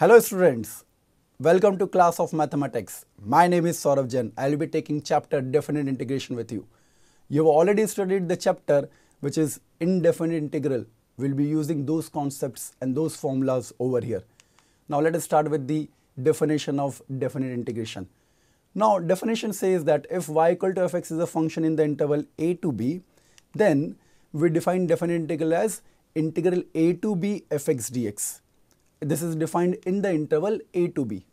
Hello students, welcome to class of mathematics. My name is Saurav Jain. I will be taking chapter definite integration with you. You have already studied the chapter which is indefinite integral. We'll be using those concepts and those formulas over here. Now let us start with the definition of definite integration. Now definition says that if y equal to fx is a function in the interval a to b, then we define definite integral as integral a to b fx dx. This is defined in the interval a to b.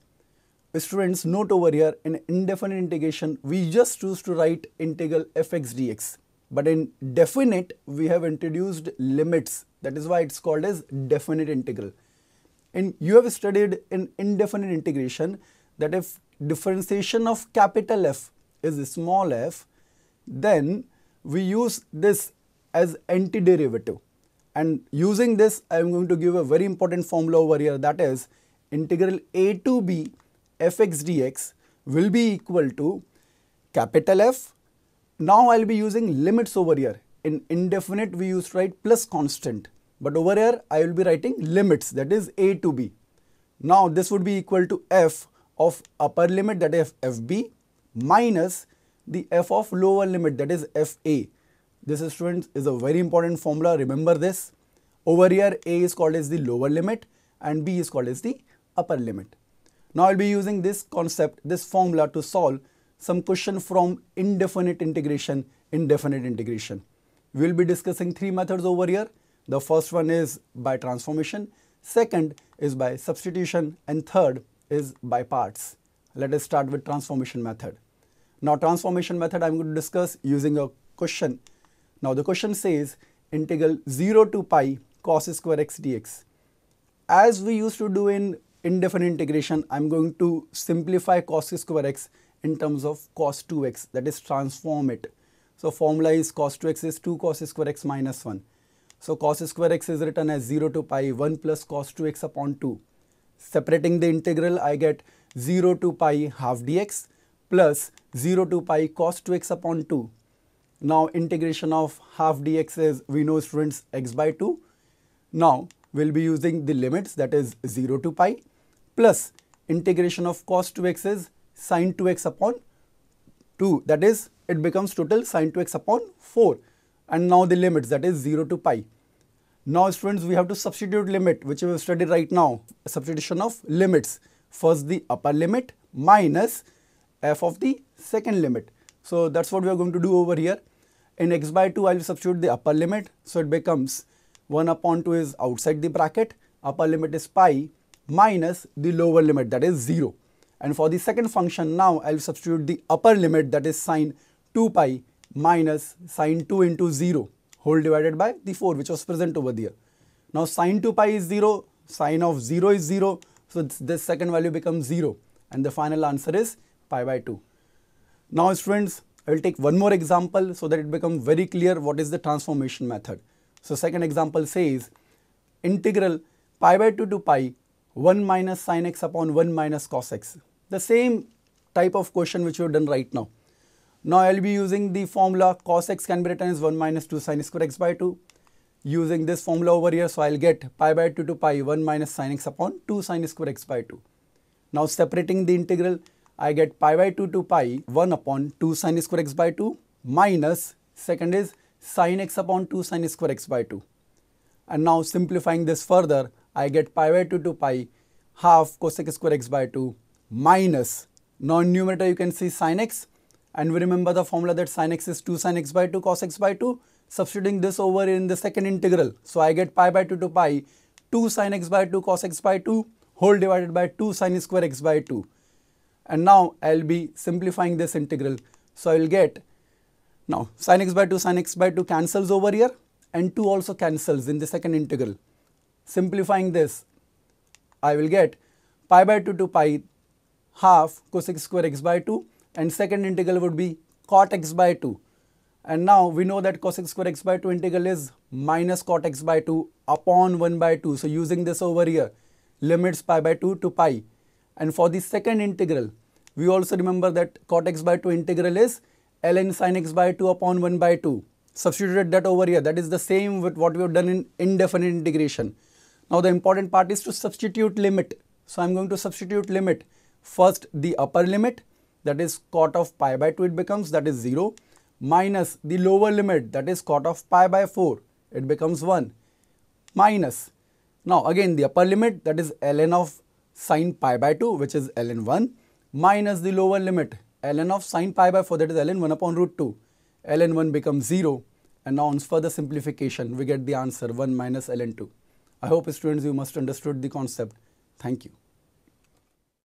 Students note over here in indefinite integration we just choose to write integral fx dx. But in definite we have introduced limits that is why it's called as definite integral. And you have studied in indefinite integration that if differentiation of capital F is small f then we use this as antiderivative and using this I am going to give a very important formula over here that is integral a to b fx dx will be equal to capital F. Now I will be using limits over here. In indefinite we use write plus constant but over here I will be writing limits that is a to b. Now this would be equal to f of upper limit that is fb minus the f of lower limit that is fa. This students is a very important formula remember this. Over here a is called as the lower limit and b is called as the upper limit. Now I'll be using this concept, this formula to solve some question from indefinite integration, indefinite integration. We'll be discussing three methods over here. The first one is by transformation, second is by substitution and third is by parts. Let us start with transformation method. Now transformation method I'm going to discuss using a question. Now the question says integral 0 to pi cos square x dx. As we used to do in indefinite integration, I'm going to simplify cos square x in terms of cos 2x, that is transform it. So formula is cos 2x is 2 cos square x minus 1. So cos square x is written as 0 to pi 1 plus cos 2x upon 2. Separating the integral, I get 0 to pi half dx plus 0 to pi cos 2x upon 2. Now integration of half dx is, we know students, x by 2. Now we'll be using the limits that is 0 to pi plus integration of cos 2x is sine 2x upon 2 that is it becomes total sine 2x upon 4 and now the limits that is 0 to pi. Now students we have to substitute limit which we have studied right now substitution of limits first the upper limit minus f of the second limit. So that's what we are going to do over here. In x by 2 I will substitute the upper limit so it becomes 1 upon 2 is outside the bracket upper limit is pi minus the lower limit that is 0. And for the second function now I will substitute the upper limit that is sine 2 pi minus sine 2 into 0 whole divided by the 4 which was present over there. Now sine 2 pi is 0, sine of 0 is 0. So this second value becomes 0 and the final answer is pi by 2. Now students I will take one more example so that it becomes very clear what is the transformation method. So second example says integral pi by 2 to pi 1 minus sin x upon 1 minus cos x. The same type of question which we have done right now. Now I will be using the formula cos x can be written as 1 minus 2 sin square x by 2. Using this formula over here, so I will get pi by 2 to pi 1 minus sin x upon 2 sin square x by 2. Now separating the integral, I get pi by 2 to pi 1 upon 2 sin square x by 2 minus second is sin x upon 2 sin square x by 2. And now simplifying this further, I get pi by 2 to pi half cosec square x by 2 minus, now in numerator you can see sin x and we remember the formula that sin x is 2 sin x by 2 cos x by 2, substituting this over in the second integral. So I get pi by 2 to pi 2 sin x by 2 cos x by 2 whole divided by 2 sin square x by 2. And now I will be simplifying this integral. So I will get now sin x by 2 sin x by 2 cancels over here and 2 also cancels in the second integral. Simplifying this I will get pi by 2 to pi half cosec square x by 2 and second integral would be cot x by 2. And now we know that cosec square x by 2 integral is minus cot x by 2 upon 1 by 2. So using this over here limits pi by 2 to pi. And for the second integral we also remember that cot x by 2 integral is ln sin x by 2 upon 1 by 2. Substituted that over here that is the same with what we have done in indefinite integration. Now the important part is to substitute limit. So I'm going to substitute limit. First the upper limit that is cot of pi by 2 it becomes that is 0 minus the lower limit that is cot of pi by 4 it becomes 1 minus now again the upper limit that is ln of sine pi by 2 which is ln 1 minus the lower limit ln of sine pi by 4 that is ln 1 upon root 2 ln 1 becomes 0 and now on further simplification we get the answer 1 minus ln 2. I hope students you must understood the concept. Thank you.